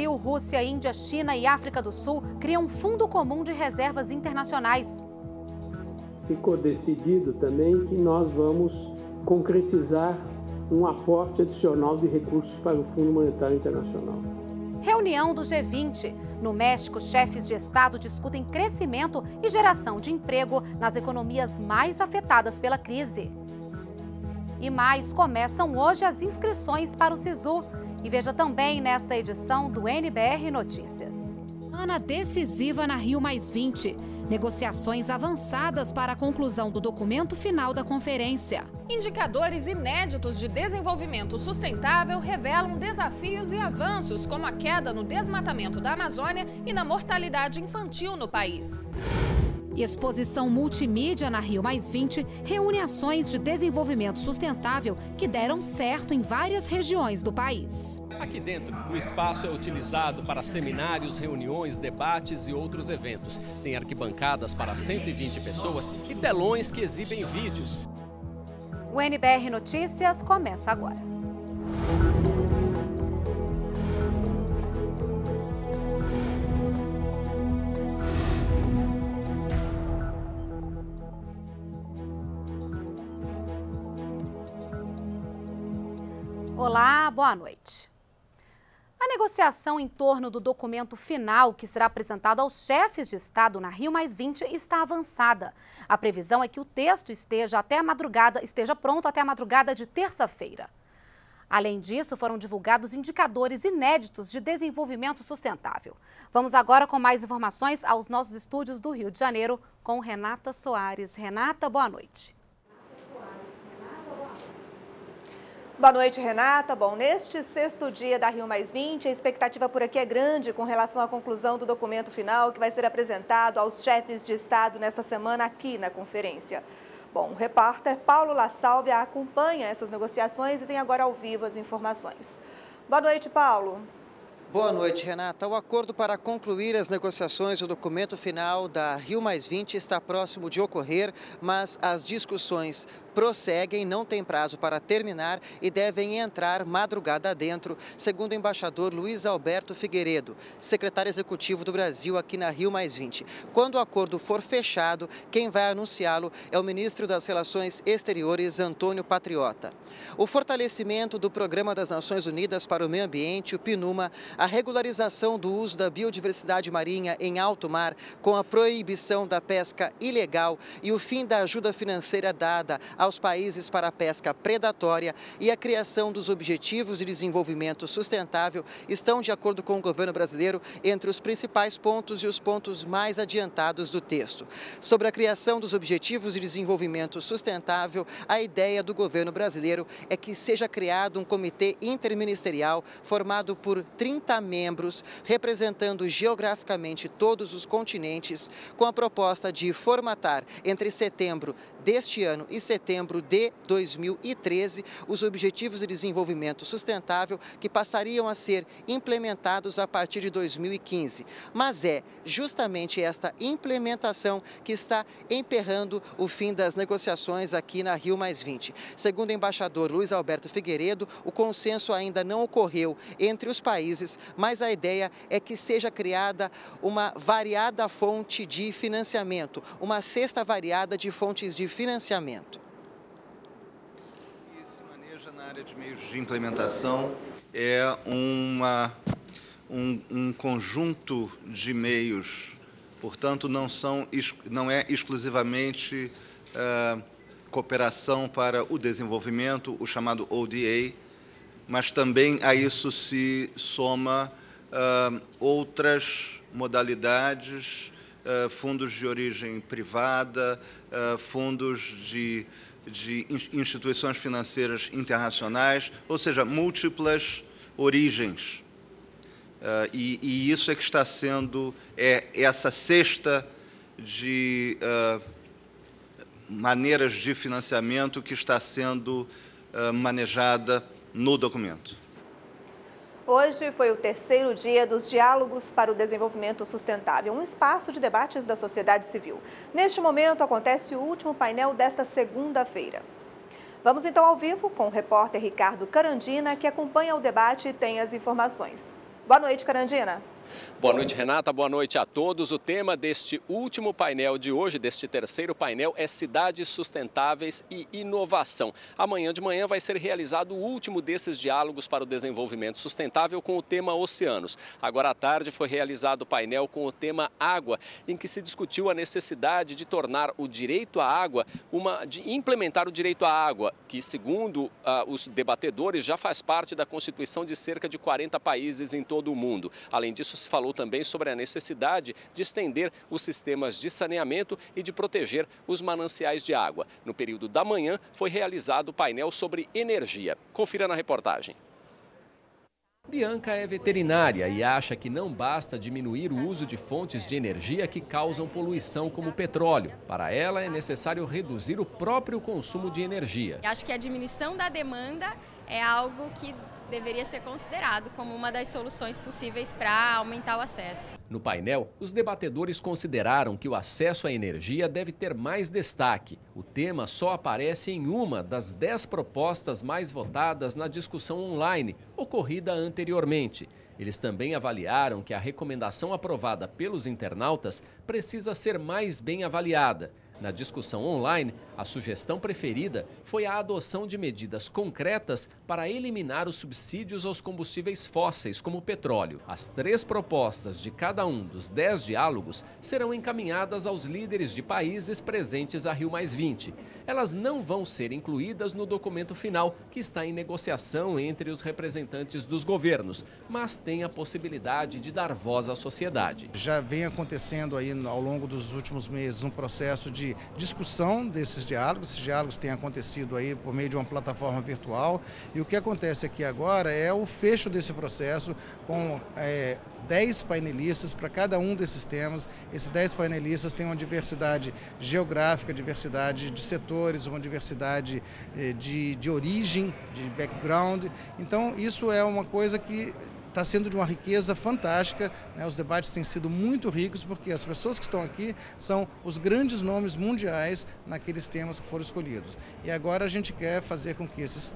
Brasil, Rússia, Índia, China e África do Sul criam um fundo comum de reservas internacionais. Ficou decidido também que nós vamos concretizar um aporte adicional de recursos para o Fundo Monetário Internacional. Reunião do G20. No México, chefes de Estado discutem crescimento e geração de emprego nas economias mais afetadas pela crise. E mais, começam hoje as inscrições para o SISU. E veja também nesta edição do NBR Notícias. Ana decisiva na Rio Mais 20. Negociações avançadas para a conclusão do documento final da conferência. Indicadores inéditos de desenvolvimento sustentável revelam desafios e avanços, como a queda no desmatamento da Amazônia e na mortalidade infantil no país. Exposição multimídia na Rio Mais 20 reúne ações de desenvolvimento sustentável que deram certo em várias regiões do país. Aqui dentro, o espaço é utilizado para seminários, reuniões, debates e outros eventos. Tem arquibancadas para 120 pessoas e telões que exibem vídeos. O NBR Notícias começa agora. Olá, boa noite. A negociação em torno do documento final que será apresentado aos chefes de Estado na Rio Mais 20 está avançada. A previsão é que o texto esteja até a madrugada, esteja pronto até a madrugada de terça-feira. Além disso, foram divulgados indicadores inéditos de desenvolvimento sustentável. Vamos agora com mais informações aos nossos estúdios do Rio de Janeiro com Renata Soares. Renata, boa noite. Boa noite, Renata. Bom, neste sexto dia da Rio Mais 20, a expectativa por aqui é grande com relação à conclusão do documento final que vai ser apresentado aos chefes de Estado nesta semana aqui na conferência. Bom, o repórter Paulo La Salve acompanha essas negociações e tem agora ao vivo as informações. Boa noite, Paulo. Boa noite, Renata. O acordo para concluir as negociações do documento final da Rio Mais 20 está próximo de ocorrer, mas as discussões prosseguem, não tem prazo para terminar e devem entrar madrugada adentro, segundo o embaixador Luiz Alberto Figueiredo, secretário executivo do Brasil aqui na Rio Mais 20. Quando o acordo for fechado, quem vai anunciá-lo é o ministro das Relações Exteriores, Antônio Patriota. O fortalecimento do Programa das Nações Unidas para o Meio Ambiente, o PNUMA, a regularização do uso da biodiversidade marinha em alto mar, com a proibição da pesca ilegal e o fim da ajuda financeira dada aos países para a pesca predatória e a criação dos Objetivos de Desenvolvimento Sustentável estão, de acordo com o governo brasileiro, entre os principais pontos e os pontos mais adiantados do texto. Sobre a criação dos Objetivos de Desenvolvimento Sustentável, a ideia do governo brasileiro é que seja criado um comitê interministerial formado por 30 membros, representando geograficamente todos os continentes, com a proposta de formatar entre setembro deste ano e setembro de 2013 os Objetivos de Desenvolvimento Sustentável que passariam a ser implementados a partir de 2015. Mas é justamente esta implementação que está emperrando o fim das negociações aqui na Rio Segundo o embaixador Luiz Alberto Figueiredo, o consenso ainda não ocorreu entre os países, mas a ideia é que seja criada uma variada fonte de financiamento, uma cesta variada de fontes de financiamento. E se maneja na área de meios de implementação é uma, um, um conjunto de meios, portanto, não, são, não é exclusivamente uh, cooperação para o desenvolvimento, o chamado ODA, mas também a isso se soma uh, outras modalidades eh, fundos de origem privada, eh, fundos de, de instituições financeiras internacionais, ou seja, múltiplas origens. E, e isso é que está sendo é essa cesta de maneiras de financiamento que está sendo manejada no documento. Hoje foi o terceiro dia dos Diálogos para o Desenvolvimento Sustentável, um espaço de debates da sociedade civil. Neste momento acontece o último painel desta segunda-feira. Vamos então ao vivo com o repórter Ricardo Carandina, que acompanha o debate e tem as informações. Boa noite, Carandina. Boa noite, Renata. Boa noite a todos. O tema deste último painel de hoje, deste terceiro painel, é cidades sustentáveis e inovação. Amanhã de manhã vai ser realizado o último desses diálogos para o desenvolvimento sustentável com o tema oceanos. Agora à tarde foi realizado o painel com o tema água, em que se discutiu a necessidade de tornar o direito à água uma de implementar o direito à água, que segundo uh, os debatedores já faz parte da constituição de cerca de 40 países em todo o mundo. Além disso, se falou também sobre a necessidade de estender os sistemas de saneamento e de proteger os mananciais de água. No período da manhã, foi realizado o painel sobre energia. Confira na reportagem. Bianca é veterinária e acha que não basta diminuir o uso de fontes de energia que causam poluição, como petróleo. Para ela, é necessário reduzir o próprio consumo de energia. Acho que a diminuição da demanda é algo que deveria ser considerado como uma das soluções possíveis para aumentar o acesso. No painel, os debatedores consideraram que o acesso à energia deve ter mais destaque. O tema só aparece em uma das dez propostas mais votadas na discussão online, ocorrida anteriormente. Eles também avaliaram que a recomendação aprovada pelos internautas precisa ser mais bem avaliada. Na discussão online, a sugestão preferida foi a adoção de medidas concretas para eliminar os subsídios aos combustíveis fósseis, como o petróleo. As três propostas de cada um dos dez diálogos serão encaminhadas aos líderes de países presentes a Rio Elas não vão ser incluídas no documento final, que está em negociação entre os representantes dos governos, mas tem a possibilidade de dar voz à sociedade. Já vem acontecendo aí ao longo dos últimos meses um processo de discussão desses diálogos. Esses diálogos têm acontecido aí por meio de uma plataforma virtual e o que acontece aqui agora é o fecho desse processo com é, 10 painelistas para cada um desses temas. Esses 10 painelistas têm uma diversidade geográfica, diversidade de setores, uma diversidade eh, de, de origem, de background. Então, isso é uma coisa que está sendo de uma riqueza fantástica. Né? Os debates têm sido muito ricos porque as pessoas que estão aqui são os grandes nomes mundiais naqueles temas que foram escolhidos. E agora a gente quer fazer com que esses,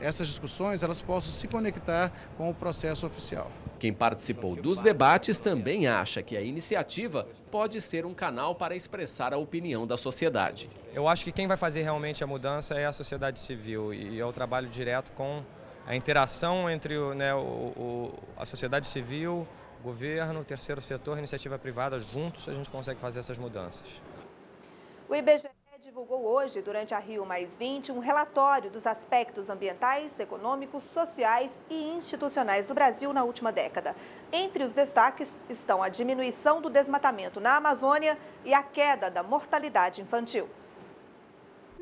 essas discussões elas possam se conectar com o processo oficial. Quem participou dos debates também acha que a iniciativa pode ser um canal para expressar a opinião da sociedade. Eu acho que quem vai fazer realmente a mudança é a sociedade civil e é o trabalho direto com a interação entre né, o, o, a sociedade civil, governo, terceiro setor, iniciativa privada, juntos a gente consegue fazer essas mudanças. O IBGE divulgou hoje, durante a Rio Mais 20, um relatório dos aspectos ambientais, econômicos, sociais e institucionais do Brasil na última década. Entre os destaques estão a diminuição do desmatamento na Amazônia e a queda da mortalidade infantil.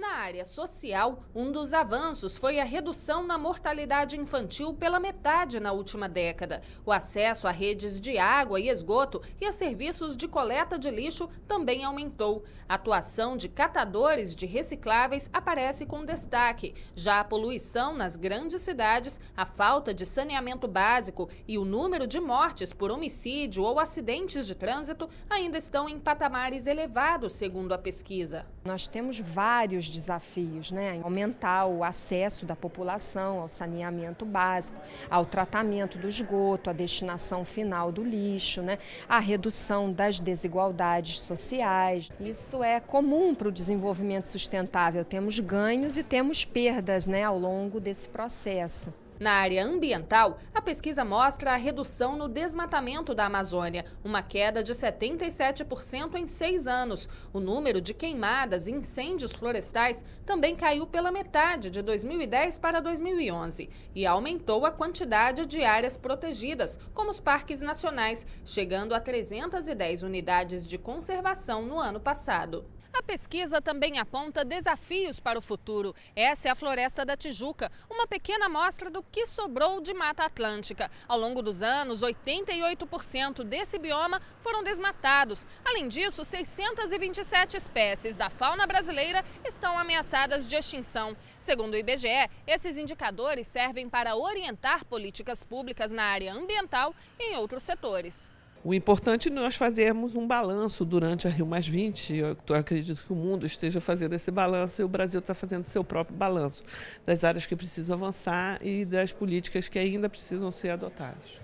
Na área social, um dos avanços foi a redução na mortalidade infantil pela metade na última década. O acesso a redes de água e esgoto e a serviços de coleta de lixo também aumentou. A atuação de catadores de recicláveis aparece com destaque. Já a poluição nas grandes cidades, a falta de saneamento básico e o número de mortes por homicídio ou acidentes de trânsito ainda estão em patamares elevados, segundo a pesquisa. Nós temos vários desafios, né? Aumentar o acesso da população ao saneamento básico, ao tratamento do esgoto, a destinação final do lixo, né? A redução das desigualdades sociais. Isso é comum para o desenvolvimento sustentável. Temos ganhos e temos perdas, né, ao longo desse processo. Na área ambiental, a pesquisa mostra a redução no desmatamento da Amazônia, uma queda de 77% em seis anos. O número de queimadas e incêndios florestais também caiu pela metade de 2010 para 2011 e aumentou a quantidade de áreas protegidas, como os parques nacionais, chegando a 310 unidades de conservação no ano passado. A pesquisa também aponta desafios para o futuro. Essa é a Floresta da Tijuca, uma pequena amostra do que sobrou de Mata Atlântica. Ao longo dos anos, 88% desse bioma foram desmatados. Além disso, 627 espécies da fauna brasileira estão ameaçadas de extinção. Segundo o IBGE, esses indicadores servem para orientar políticas públicas na área ambiental e em outros setores. O importante é nós fazermos um balanço durante a Rio Mais 20. Eu acredito que o mundo esteja fazendo esse balanço e o Brasil está fazendo seu próprio balanço das áreas que precisam avançar e das políticas que ainda precisam ser adotadas.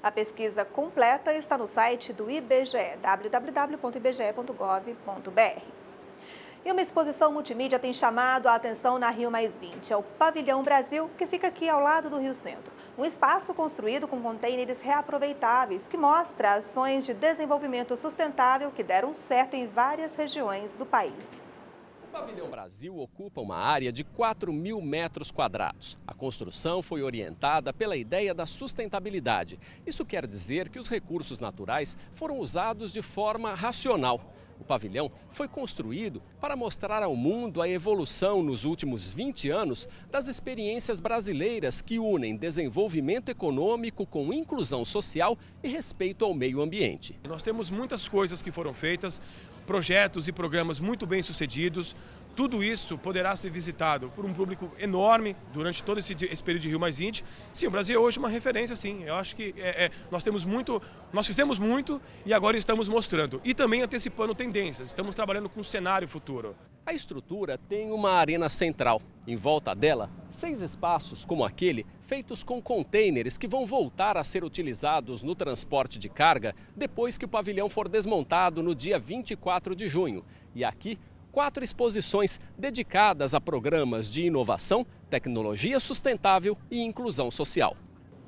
A pesquisa completa está no site do IBGE, www.ibge.gov.br. E uma exposição multimídia tem chamado a atenção na Rio Mais 20. É o Pavilhão Brasil, que fica aqui ao lado do Rio Centro. Um espaço construído com contêineres reaproveitáveis, que mostra ações de desenvolvimento sustentável que deram certo em várias regiões do país. O Pavilhão Brasil ocupa uma área de 4 mil metros quadrados. A construção foi orientada pela ideia da sustentabilidade. Isso quer dizer que os recursos naturais foram usados de forma racional. O pavilhão foi construído para mostrar ao mundo a evolução nos últimos 20 anos das experiências brasileiras que unem desenvolvimento econômico com inclusão social e respeito ao meio ambiente. Nós temos muitas coisas que foram feitas, projetos e programas muito bem sucedidos. Tudo isso poderá ser visitado por um público enorme durante todo esse, esse período de Rio Mais 20. Sim, o Brasil é hoje uma referência, sim. Eu acho que é, é, nós temos muito, nós fizemos muito e agora estamos mostrando. E também antecipando tendências. Estamos trabalhando com um cenário futuro. A estrutura tem uma arena central. Em volta dela, seis espaços como aquele, feitos com contêineres que vão voltar a ser utilizados no transporte de carga depois que o pavilhão for desmontado no dia 24 de junho. E aqui quatro exposições dedicadas a programas de inovação, tecnologia sustentável e inclusão social.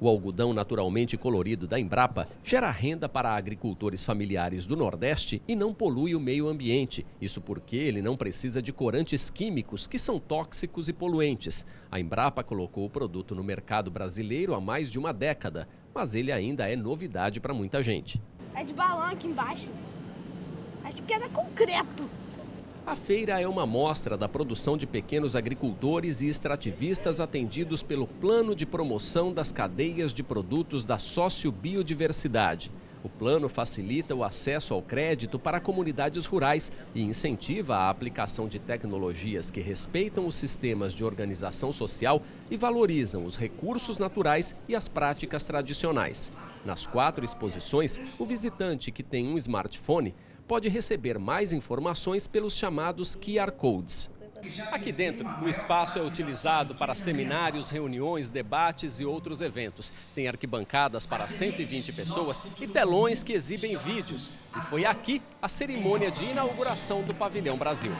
O algodão naturalmente colorido da Embrapa gera renda para agricultores familiares do Nordeste e não polui o meio ambiente. Isso porque ele não precisa de corantes químicos que são tóxicos e poluentes. A Embrapa colocou o produto no mercado brasileiro há mais de uma década, mas ele ainda é novidade para muita gente. É de balão aqui embaixo. Acho que é concreto. A feira é uma mostra da produção de pequenos agricultores e extrativistas atendidos pelo Plano de Promoção das Cadeias de Produtos da Sociobiodiversidade. O plano facilita o acesso ao crédito para comunidades rurais e incentiva a aplicação de tecnologias que respeitam os sistemas de organização social e valorizam os recursos naturais e as práticas tradicionais. Nas quatro exposições, o visitante que tem um smartphone pode receber mais informações pelos chamados QR Codes. Aqui dentro, o espaço é utilizado para seminários, reuniões, debates e outros eventos. Tem arquibancadas para 120 pessoas e telões que exibem vídeos. E foi aqui a cerimônia de inauguração do Pavilhão Brasil.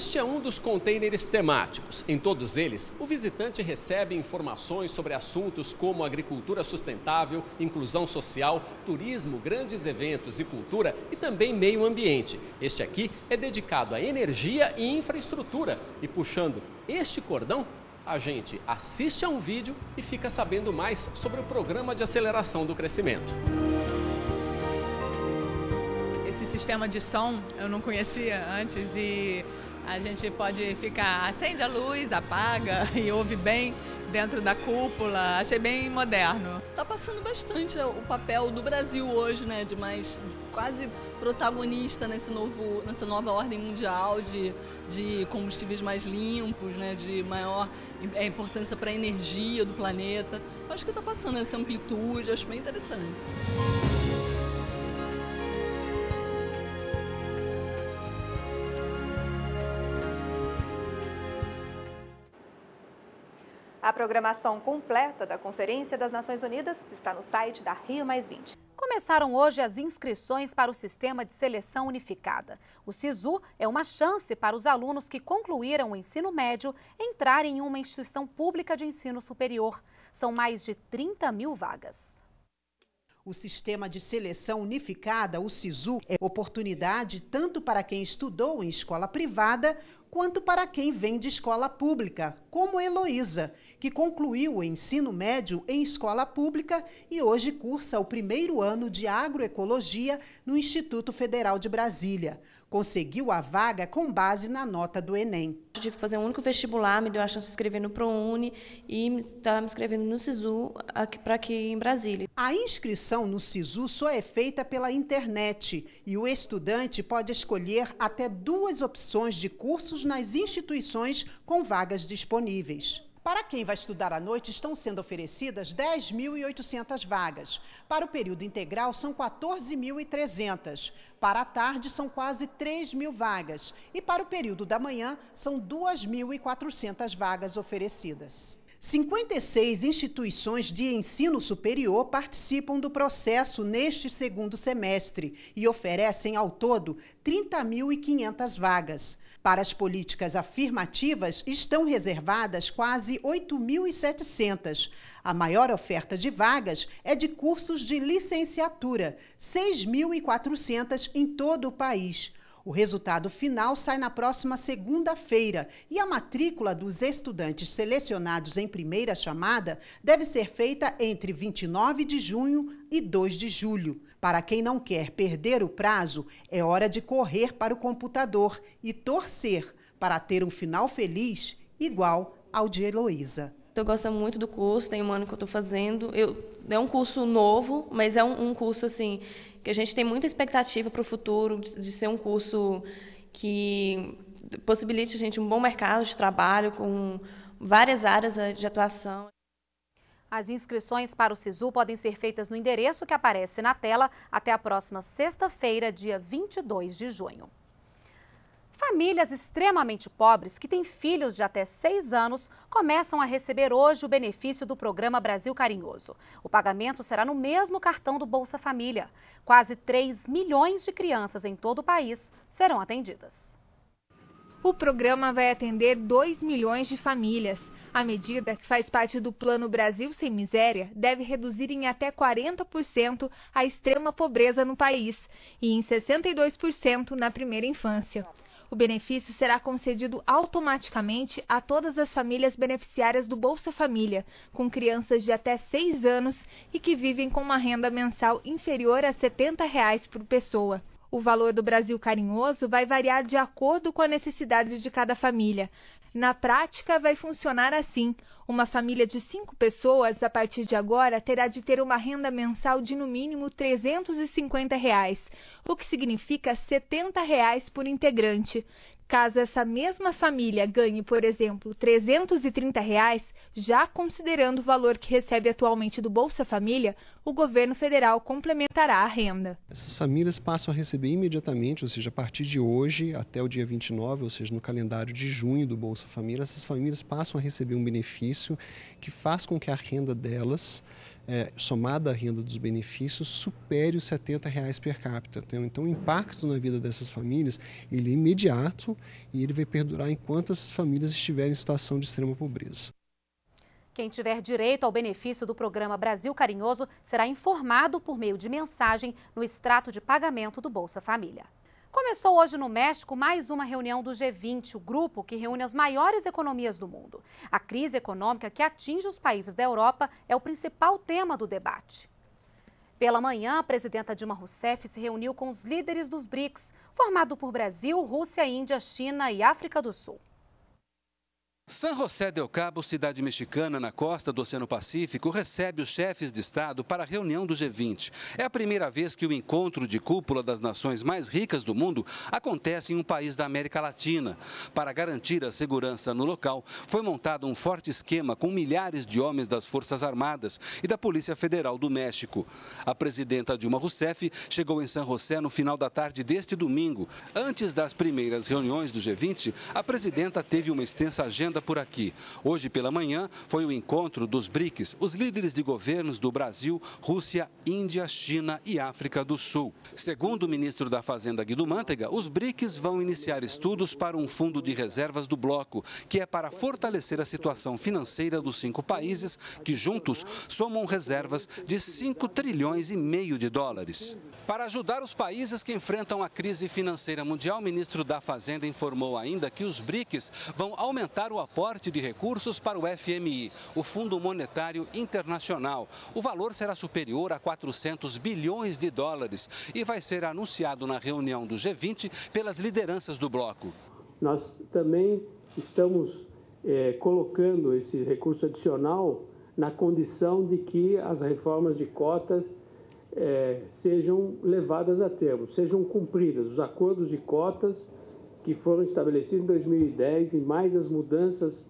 Este é um dos contêineres temáticos. Em todos eles, o visitante recebe informações sobre assuntos como agricultura sustentável, inclusão social, turismo, grandes eventos e cultura e também meio ambiente. Este aqui é dedicado à energia e infraestrutura. E puxando este cordão, a gente assiste a um vídeo e fica sabendo mais sobre o programa de aceleração do crescimento. Esse sistema de som eu não conhecia antes e a gente pode ficar, acende a luz, apaga e ouve bem dentro da cúpula. Achei bem moderno. Está passando bastante o papel do Brasil hoje, né, de mais quase protagonista nesse novo, nessa nova ordem mundial de, de combustíveis mais limpos, né, de maior é, importância para a energia do planeta. Acho que está passando essa amplitude, acho bem interessante. A programação completa da Conferência das Nações Unidas está no site da Rio Mais 20. Começaram hoje as inscrições para o Sistema de Seleção Unificada. O SISU é uma chance para os alunos que concluíram o ensino médio entrarem em uma instituição pública de ensino superior. São mais de 30 mil vagas. O Sistema de Seleção Unificada, o SISU, é oportunidade tanto para quem estudou em escola privada quanto para quem vem de escola pública, como Heloísa, que concluiu o ensino médio em escola pública e hoje cursa o primeiro ano de agroecologia no Instituto Federal de Brasília conseguiu a vaga com base na nota do Enem. Eu tive que fazer um único vestibular, me deu a chance de escrever no ProUni e estava me inscrevendo no SISU para aqui em Brasília. A inscrição no SISU só é feita pela internet e o estudante pode escolher até duas opções de cursos nas instituições com vagas disponíveis. Para quem vai estudar à noite, estão sendo oferecidas 10.800 vagas. Para o período integral, são 14.300. Para a tarde, são quase 3 mil vagas. E para o período da manhã, são 2.400 vagas oferecidas. 56 instituições de ensino superior participam do processo neste segundo semestre e oferecem ao todo 30.500 vagas. Para as políticas afirmativas, estão reservadas quase 8.700. A maior oferta de vagas é de cursos de licenciatura, 6.400 em todo o país. O resultado final sai na próxima segunda-feira e a matrícula dos estudantes selecionados em primeira chamada deve ser feita entre 29 de junho e 2 de julho. Para quem não quer perder o prazo, é hora de correr para o computador e torcer para ter um final feliz igual ao de Heloísa. Eu gosto muito do curso, tem um ano que eu estou fazendo. Eu, é um curso novo, mas é um, um curso assim que a gente tem muita expectativa para o futuro, de, de, ser um curso que possibilite a gente um bom mercado de trabalho com várias áreas de atuação. As inscrições para o SISU podem ser feitas no endereço que aparece na tela até a próxima sexta-feira, dia 22 de junho. Famílias extremamente pobres que têm filhos de até seis anos começam a receber hoje o benefício do programa Brasil Carinhoso. O pagamento será no mesmo cartão do Bolsa Família. Quase 3 milhões de crianças em todo o país serão atendidas. O programa vai atender 2 milhões de famílias. A medida, que faz parte do Plano Brasil Sem Miséria, deve reduzir em até 40% a extrema pobreza no país e em 62% na primeira infância. O benefício será concedido automaticamente a todas as famílias beneficiárias do Bolsa Família, com crianças de até 6 anos e que vivem com uma renda mensal inferior a 70 reais por pessoa. O valor do Brasil Carinhoso vai variar de acordo com a necessidade de cada família. Na prática, vai funcionar assim: uma família de cinco pessoas, a partir de agora, terá de ter uma renda mensal de no mínimo 350 reais, o que significa 70 reais por integrante. Caso essa mesma família ganhe, por exemplo, 330 reais, já considerando o valor que recebe atualmente do Bolsa Família, o governo federal complementará a renda. Essas famílias passam a receber imediatamente, ou seja, a partir de hoje até o dia 29, ou seja, no calendário de junho do Bolsa Família, essas famílias passam a receber um benefício que faz com que a renda delas é, somada à renda dos benefícios, supere os 70 reais per capita. Então, então, o impacto na vida dessas famílias ele é imediato e ele vai perdurar enquanto as famílias estiverem em situação de extrema pobreza. Quem tiver direito ao benefício do programa Brasil Carinhoso será informado por meio de mensagem no extrato de pagamento do Bolsa Família. Começou hoje no México mais uma reunião do G20, o grupo que reúne as maiores economias do mundo. A crise econômica que atinge os países da Europa é o principal tema do debate. Pela manhã, a presidenta Dilma Rousseff se reuniu com os líderes dos BRICS, formado por Brasil, Rússia, Índia, China e África do Sul. San José del Cabo, cidade mexicana na costa do Oceano Pacífico, recebe os chefes de Estado para a reunião do G20. É a primeira vez que o encontro de cúpula das nações mais ricas do mundo acontece em um país da América Latina. Para garantir a segurança no local, foi montado um forte esquema com milhares de homens das Forças Armadas e da Polícia Federal do México. A presidenta Dilma Rousseff chegou em San José no final da tarde deste domingo. Antes das primeiras reuniões do G20, a presidenta teve uma extensa agenda por aqui. Hoje pela manhã foi o encontro dos BRICS, os líderes de governos do Brasil, Rússia, Índia, China e África do Sul. Segundo o ministro da Fazenda Guido Mantega, os BRICS vão iniciar estudos para um fundo de reservas do bloco, que é para fortalecer a situação financeira dos cinco países, que juntos somam reservas de 5 trilhões e meio de dólares. Para ajudar os países que enfrentam a crise financeira mundial, o ministro da Fazenda informou ainda que os BRICS vão aumentar o aporte de recursos para o FMI, o Fundo Monetário Internacional. O valor será superior a 400 bilhões de dólares e vai ser anunciado na reunião do G20 pelas lideranças do bloco. Nós também estamos é, colocando esse recurso adicional na condição de que as reformas de cotas é, sejam levadas a termo, sejam cumpridas os acordos de cotas que foram estabelecidos em 2010 e mais as mudanças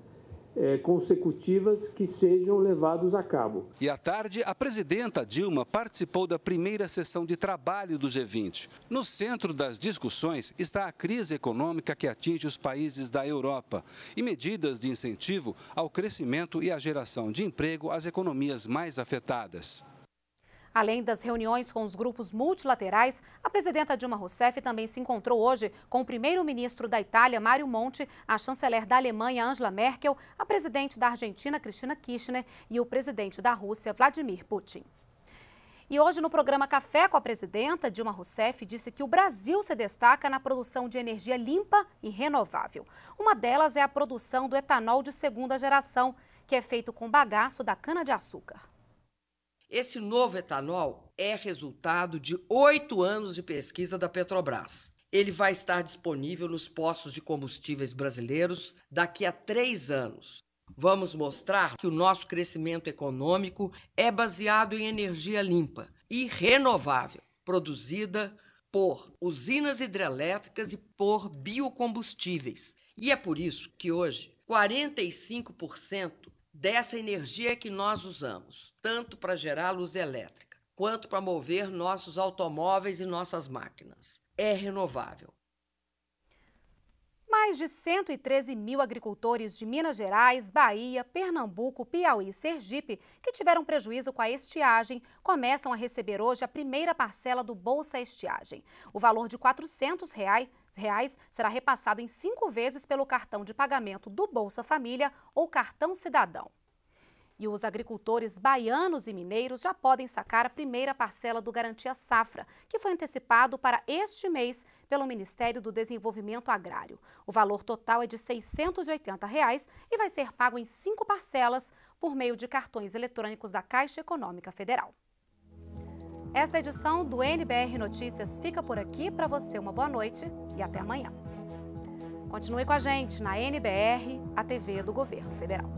é, consecutivas que sejam levados a cabo. E à tarde, a presidenta Dilma participou da primeira sessão de trabalho do G20. No centro das discussões está a crise econômica que atinge os países da Europa e medidas de incentivo ao crescimento e à geração de emprego às economias mais afetadas. Além das reuniões com os grupos multilaterais, a presidenta Dilma Rousseff também se encontrou hoje com o primeiro-ministro da Itália, Mário Monti, a chanceler da Alemanha, Angela Merkel, a presidente da Argentina, Cristina Kirchner, e o presidente da Rússia, Vladimir Putin. E hoje, no programa Café com a Presidenta, Dilma Rousseff disse que o Brasil se destaca na produção de energia limpa e renovável. Uma delas é a produção do etanol de segunda geração, que é feito com bagaço da cana-de-açúcar. Esse novo etanol é resultado de oito anos de pesquisa da Petrobras. Ele vai estar disponível nos postos de combustíveis brasileiros daqui a três anos. Vamos mostrar que o nosso crescimento econômico é baseado em energia limpa e renovável, produzida por usinas hidrelétricas e por biocombustíveis. E é por isso que hoje 45% dessa energia que nós usamos, tanto para gerar luz elétrica quanto para mover nossos automóveis e nossas máquinas. É renovável. Mais de 113 mil agricultores de Minas Gerais, Bahia, Pernambuco, Piauí e Sergipe, que tiveram prejuízo com a estiagem, começam a receber hoje a primeira parcela do Bolsa Estiagem. O valor de 400 reais, reais será repassado em cinco vezes pelo cartão de pagamento do Bolsa Família ou cartão cidadão. E os agricultores baianos e mineiros já podem sacar a primeira parcela do Garantia Safra, que foi antecipado para este mês pelo Ministério do Desenvolvimento Agrário. O valor total é de 680 reais e vai ser pago em cinco parcelas por meio de cartões eletrônicos da Caixa Econômica Federal. Esta edição do NBR Notícias fica por aqui. Para você, uma boa noite e até amanhã. Continue com a gente na NBR, a TV do Governo Federal.